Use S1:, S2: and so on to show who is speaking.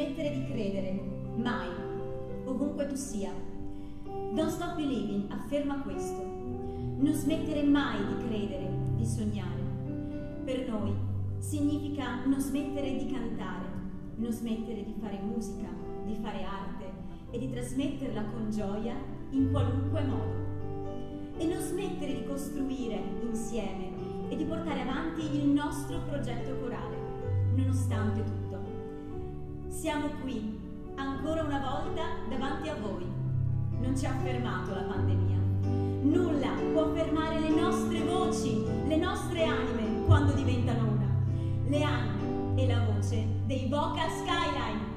S1: smettere di credere, mai, ovunque tu sia. Don't stop believing afferma questo. Non smettere mai di credere, di sognare. Per noi significa non smettere di cantare, non smettere di fare musica, di fare arte e di trasmetterla con gioia in qualunque modo. E non smettere di costruire insieme e di portare avanti il nostro progetto corale, nonostante tutto. Siamo qui, ancora una volta, davanti a voi. Non ci ha fermato la pandemia. Nulla può fermare le nostre voci, le nostre anime quando diventano una. Le anime e la voce dei Vocal Skyline.